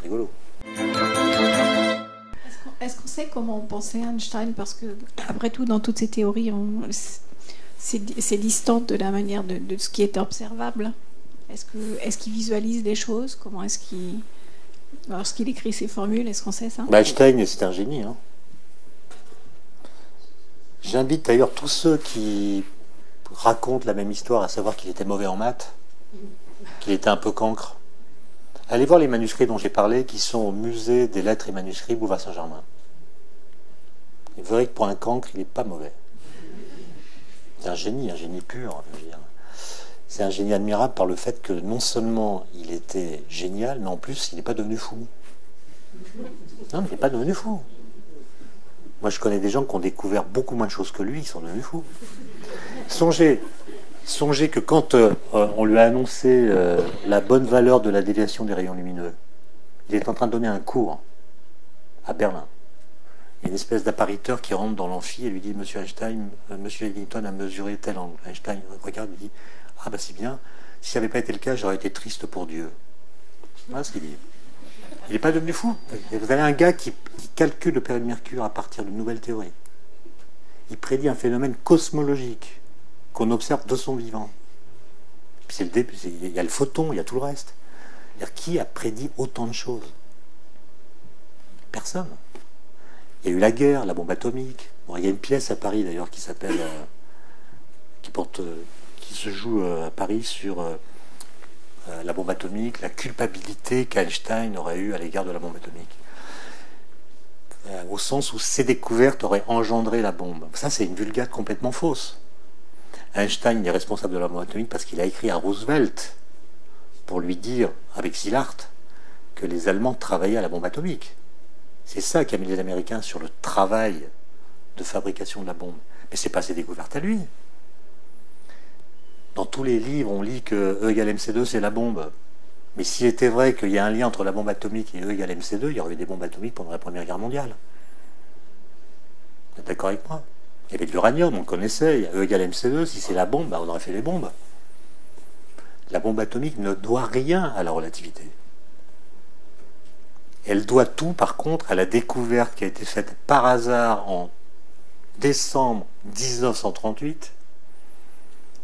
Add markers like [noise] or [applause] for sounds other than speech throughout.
c'est rigolo. Est-ce qu'on sait comment on pensait Einstein? Parce que, après tout, dans toutes ces théories, c'est distant de la manière de, ce qui est observable. Est-ce qu'il est qu'il visualise des choses? Comment est-ce qu'il. Lorsqu'il écrit ses formules, est-ce qu'on sait ça? Bah, Einstein, c'est un génie. Hein. J'invite d'ailleurs tous ceux qui racontent la même histoire, à savoir qu'il était mauvais en maths, qu'il était un peu cancre. Allez voir les manuscrits dont j'ai parlé, qui sont au musée des lettres et manuscrits Boulevard Saint-Germain. Vous verrez que pour un cancre, il n'est pas mauvais. C'est un génie, un génie pur. C'est un génie admirable par le fait que non seulement il était génial, mais en plus, il n'est pas devenu fou. Non, il n'est pas devenu fou. Moi, je connais des gens qui ont découvert beaucoup moins de choses que lui, ils sont devenus fous. Songez, songez que quand euh, on lui a annoncé euh, la bonne valeur de la déviation des rayons lumineux, il est en train de donner un cours à Berlin. Il y a une espèce d'appariteur qui rentre dans l'amphi et lui dit Monsieur Einstein, euh, Monsieur Eddington a mesuré tel angle. Einstein regarde et dit Ah, bah c'est bien, si ça n'avait pas été le cas, j'aurais été triste pour Dieu. Voilà ce qu'il dit. Il n'est pas devenu fou. Vous avez un gars qui, calcule le période Mercure à partir de nouvelles théories. Il prédit un phénomène cosmologique qu'on observe de son vivant. C'est le début, il y a le photon, il y a tout le reste. Qui a prédit autant de choses? Personne. Il y a eu la guerre, la bombe atomique. il y a une pièce à Paris d'ailleurs qui s'appelle, euh, euh, qui se joue euh, à Paris sur la bombe atomique, la culpabilité qu'Einstein aurait eue à l'égard de la bombe atomique. Au sens où ses découvertes auraient engendré la bombe. Ça, c'est une vulgate complètement fausse. Einstein est responsable de la bombe atomique parce qu'il a écrit à Roosevelt pour lui dire, avec Szilard, que les Allemands travaillaient à la bombe atomique. C'est ça qui a mis les Américains sur le travail de fabrication de la bombe. Mais c'est pas ses découvertes à lui. Dans tous les livres, on lit que E égale MC2, c'est la bombe. Mais s'il était vrai qu'il y a un lien entre la bombe atomique et E égale MC2, il y aurait eu des bombes atomiques pendant la Première Guerre mondiale. Vous êtes d'accord avec moi? Il y avait de l'uranium, on le connaissait. Il y a E égale MC2, si c'est la bombe, bah, on aurait fait les bombes. La bombe atomique ne doit rien à la relativité. Elle doit tout, par contre, à la découverte qui a été faite par hasard en décembre 1938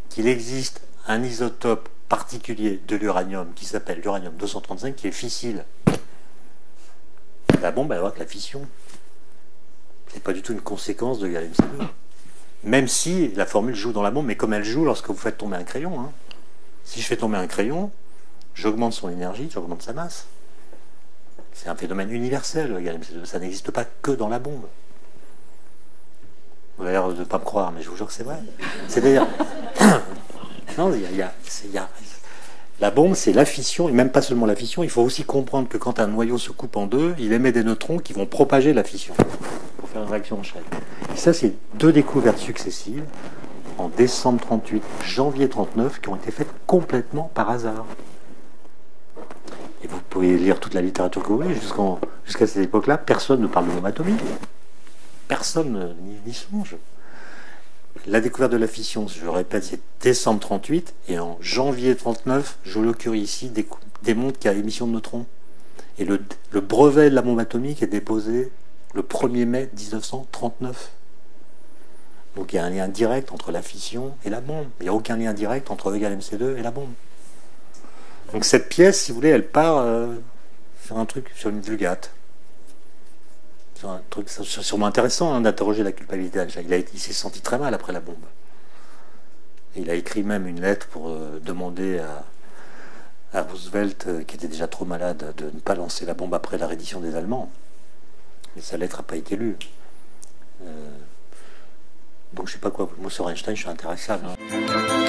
qu'il existe un isotope particulier de l'uranium qui s'appelle l'uranium 235 qui est fissile. La bombe, elle va que la fission. C'est pas du tout une conséquence de gallium 2 Même si la formule joue dans la bombe, mais comme elle joue lorsque vous faites tomber un crayon. Hein. Si je fais tomber un crayon, j'augmente son énergie, j'augmente sa masse. C'est un phénomène universel, le gallium 2 Ça n'existe pas que dans la bombe. Vous avez l'air de ne pas me croire, mais je vous jure que c'est vrai. C'est-à-dire. [coughs] non, il y a, la bombe, c'est la fission, et même pas seulement la fission, il faut aussi comprendre que quand un noyau se coupe en deux, il émet des neutrons qui vont propager la fission réaction en chaîne. Et ça, c'est deux découvertes successives en décembre 38, janvier 39, qui ont été faites complètement par hasard. Et vous pouvez lire toute la littérature que vous voulez, jusqu'à cette époque-là, personne ne parle de bombe atomique. Personne n'y songe. La découverte de la fission, je répète, c'est décembre 38, et en janvier 39, Joliot Curie ici démontre qu'il y a émission de neutrons. Et le, brevet de la bombe atomique est déposé le 1er mai 1939. Donc il y a un lien direct entre la fission et la bombe. Il n'y a aucun lien direct entre E égale MC2 et la bombe. Donc cette pièce, si vous voulez, elle part euh, sur un truc, sur une vulgate c'est un truc sûrement intéressant hein, d'interroger la culpabilité Il, il s'est senti très mal après la bombe. il a écrit même une lettre pour euh, demander à, Roosevelt, euh, qui était déjà trop malade, de ne pas lancer la bombe après la reddition des Allemands. Mais sa lettre n'a pas été lue. Euh, donc je sais pas quoi. Moi sur Einstein, je suis intéressable. Hein.